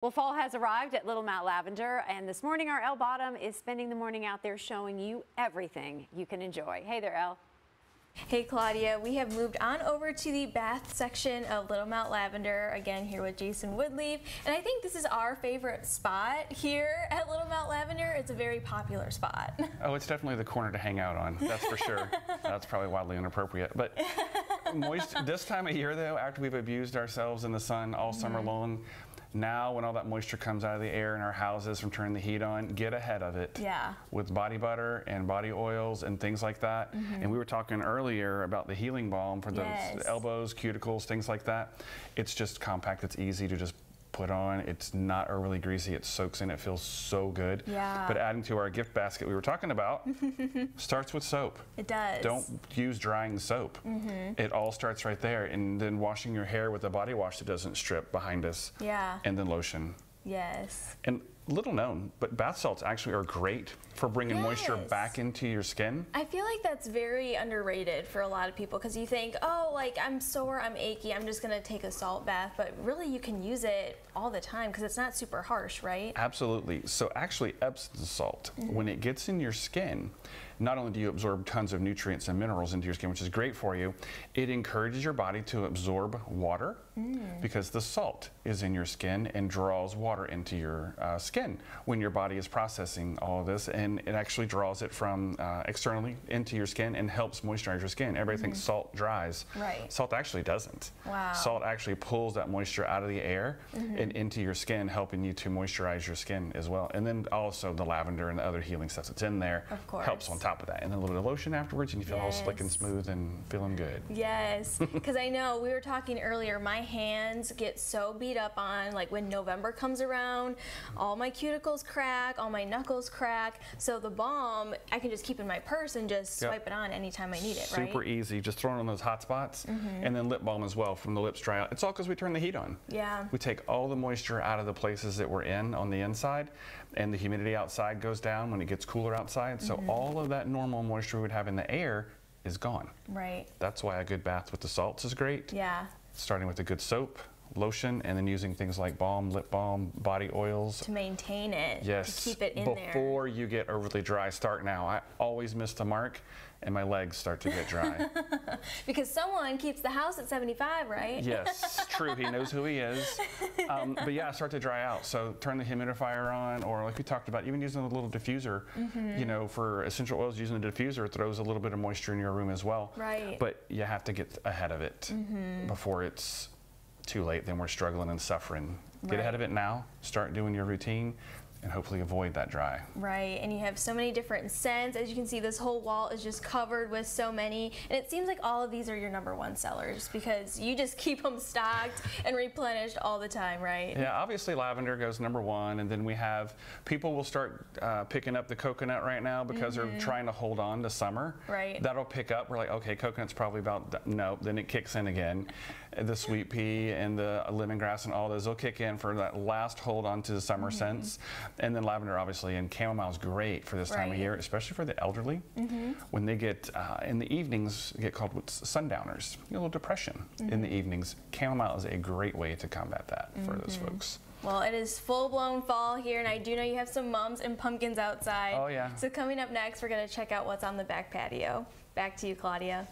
Well, fall has arrived at Little Mount Lavender, and this morning our Elle Bottom is spending the morning out there showing you everything you can enjoy. Hey there, Elle. Hey Claudia, we have moved on over to the bath section of Little Mount Lavender, again here with Jason Woodleaf, and I think this is our favorite spot here at Little Mount Lavender. It's a very popular spot. Oh, it's definitely the corner to hang out on, that's for sure. that's probably wildly inappropriate, but moist, this time of year though, after we've abused ourselves in the sun all mm -hmm. summer long, now, when all that moisture comes out of the air in our houses from turning the heat on, get ahead of it. Yeah. With body butter and body oils and things like that. Mm -hmm. And we were talking earlier about the healing balm for the yes. elbows, cuticles, things like that. It's just compact. It's easy to just put on. It's not overly greasy. It soaks in. It feels so good. Yeah. But adding to our gift basket we were talking about starts with soap. It does. Don't use drying soap. Mm -hmm. It all starts right there. And then washing your hair with a body wash that doesn't strip behind us. Yeah. And then lotion. Yes. And little known, but bath salts actually are great for bringing yes. moisture back into your skin. I feel like that's very underrated for a lot of people because you think, oh, like I'm sore, I'm achy, I'm just gonna take a salt bath, but really you can use it all the time because it's not super harsh, right? Absolutely. So actually Epsom salt, mm -hmm. when it gets in your skin, not only do you absorb tons of nutrients and minerals into your skin, which is great for you, it encourages your body to absorb water mm. because the salt is in your skin and draws water into your uh, skin when your body is processing all of this. And it actually draws it from uh, externally into your skin and helps moisturize your skin. Everybody mm -hmm. thinks salt dries. Right. Salt actually doesn't. Wow. Salt actually pulls that moisture out of the air mm -hmm. and into your skin, helping you to moisturize your skin as well. And then also the lavender and the other healing stuff that's in there helps on top of that. And then a little bit of lotion afterwards and you feel yes. all slick and smooth and feeling good. Yes, because I know we were talking earlier, my hands get so beat up on, like when November comes around, all my cuticles crack, all my knuckles crack. So the balm, I can just keep in my purse and just yep. swipe it on anytime I need it, Super right? Super easy, just throw it on those hot spots. Mm -hmm. And then lip balm as well from the lips dry out. It's all because we turn the heat on. Yeah. We take all the moisture out of the places that we're in on the inside and the humidity outside goes down when it gets cooler outside. So mm -hmm. all of that normal moisture we would have in the air is gone. Right. That's why a good bath with the salts is great. Yeah. Starting with a good soap, lotion and then using things like balm, lip balm, body oils. To maintain it. Yes. To keep it in Before there. Before you get overly dry, start now. I always miss the mark and my legs start to get dry. because someone keeps the house at 75, right? yes, true. He knows who he is. Um, but yeah, start to dry out. So turn the humidifier on or like we talked about, even using a little diffuser, mm -hmm. you know, for essential oils, using a diffuser throws a little bit of moisture in your room as well. Right. But you have to get ahead of it mm -hmm. before it's too late, then we're struggling and suffering. Get ahead of it now, start doing your routine, and hopefully avoid that dry. Right, and you have so many different scents. As you can see, this whole wall is just covered with so many, and it seems like all of these are your number one sellers because you just keep them stocked and replenished all the time, right? Yeah, obviously lavender goes number one, and then we have, people will start uh, picking up the coconut right now because mm -hmm. they're mm-hmm. trying to hold on to summer. Right. That'll pick up, we're like, okay, coconut's probably about, no, then it kicks in again. The sweet pea and the lemongrass and all those will kick in for that last hold on to the summer mm -hmm. scents. And then lavender, obviously, and chamomile is great for this right. time of year, especially for the elderly. Mm -hmm. When they get, uh, in the evenings, get called sundowners, a little depression mm -hmm. in the mm-hmm. evenings. Chamomile is a great way to combat that for those mm-hmm. folks. Well, it is full-blown fall here, and I do know you have some mums and pumpkins outside. Oh, yeah. So coming up next, we're going to check out what's on the back patio. Back to you, Claudia.